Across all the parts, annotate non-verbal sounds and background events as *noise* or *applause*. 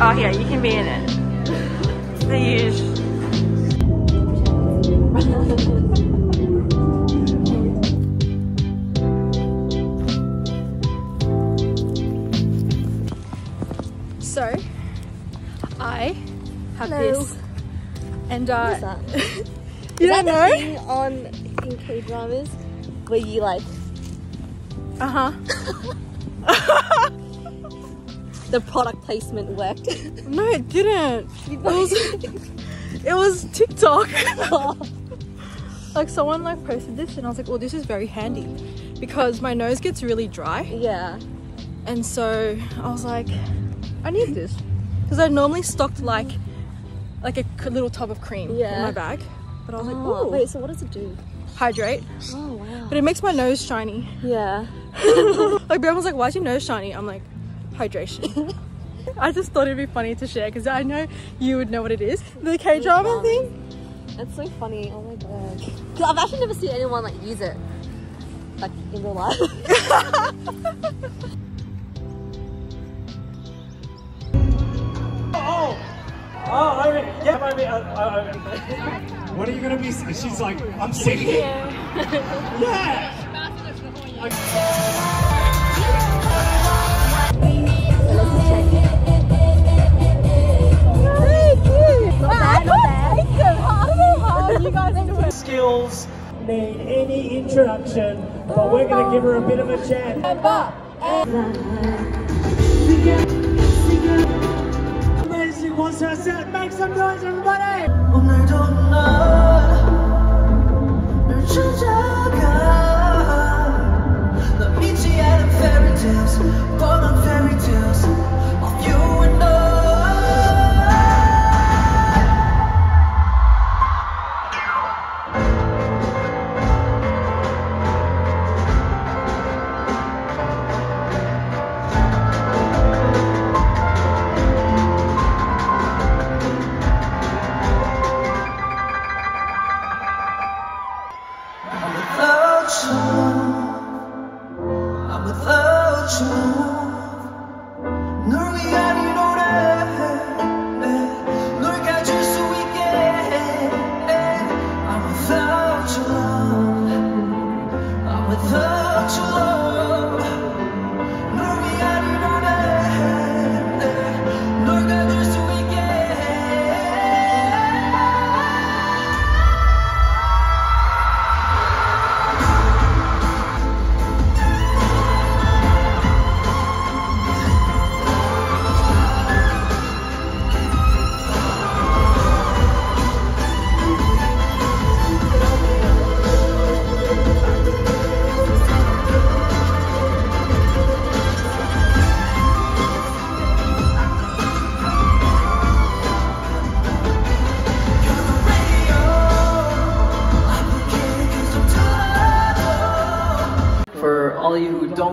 Oh, yeah, you can be in it. The usual. So, I have Hello. this, and uh, What's that? *laughs* you Is don't that know? the thing on in K dramas where you like Uh huh. *laughs* the product placement worked? *laughs* No, it didn't. It was, it was TikTok. *laughs* like someone like posted this, and I was like, "Oh, this is very handy," because my nose gets really dry, yeah. and so I was like, "I need this," *laughs* because I normally stocked like, like a little tub of cream yeah. in my bag, but I was like, Oh, "Oh, wait, so what does it do? hydrate," Oh wow. but it makes my nose shiny. Yeah. like Brian was like, "Why "Why's your nose shiny?" I'm like, "Hydration." I just thought it'd be funny to share because I know you would know what it is. The K drama drama. thing. That's so funny. Oh my god. 'Cause I've actually never seen anyone like use it. Like in real life. Oh, oh, I mean, yeah, I mean, uh, uh, uh, what are you gonna be? She's like, I'm singing. Yeah. Introduction, but we're gonna give her a bit of a chance. Amazing wants her set. Make some noise, everybody! 오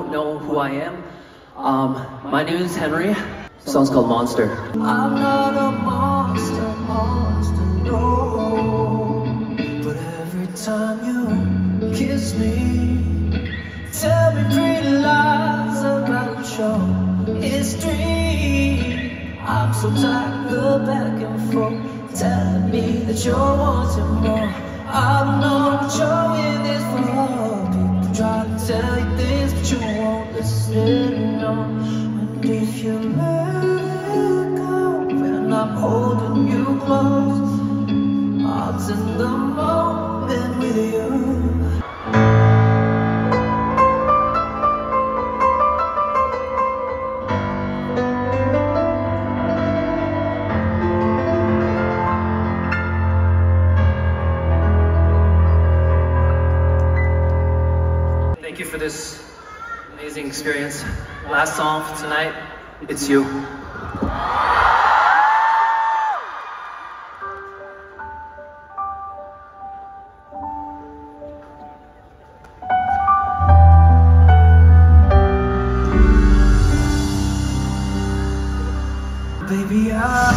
don't know who I am, um, my name is Henry. The song's called Monster. I'm not a monster, monster, no. But every time you kiss me, tell me pretty lies about your history. I'm so tired of the back and forth, telling me that you're wanting more. I don't know what you're in this for. People try to tell you things, you won't listen. No, and if you go, when I'm holding you close, the moment with you. Thank you for this experience. Last song for tonight, it's you. Baby, I'm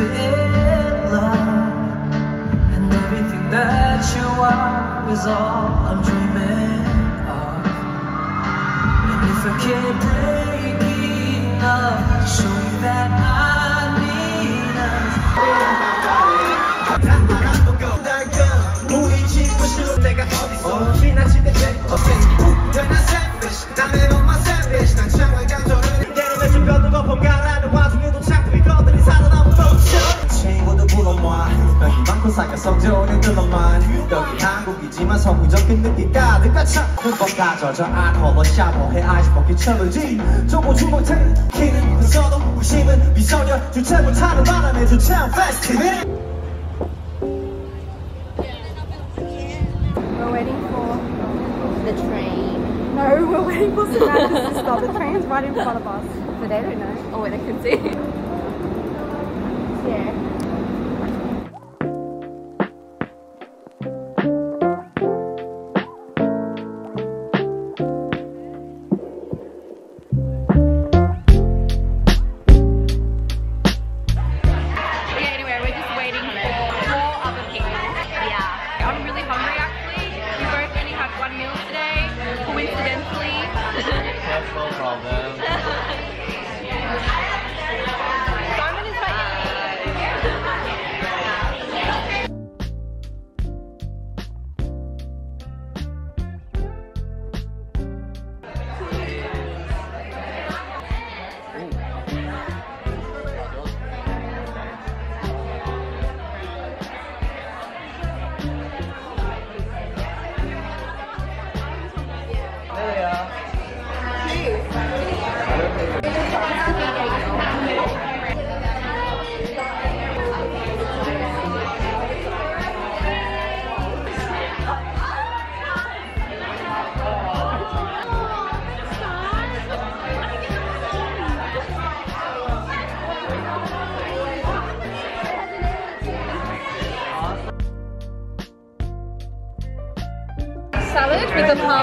in love, and everything that you are is all I'm dreaming of. And if I can't break love. Show that I mean us. 성적은 들러만 여기 한국이지만 서구적인 느낌 가득한 차 흠뻑 가져져 알코올로 샤워해 아이스 버킷 챌린지 조금 주먹태 키는 있어도 의심은 미소녀 주체 못하는 바람에 주체한 페스티벌 We're waiting for. The train. No, we're waiting for Samantha's sister. The train's right in front of us. But they don't know. Oh, wait, I can see.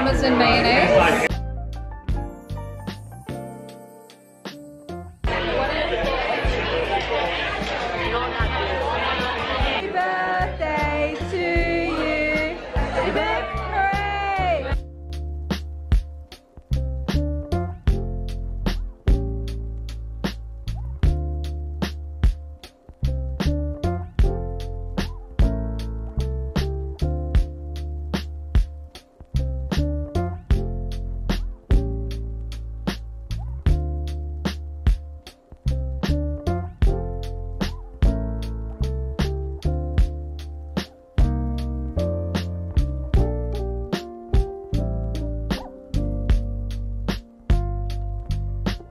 Parmesan mayonnaise.